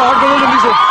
start करो जल्दी से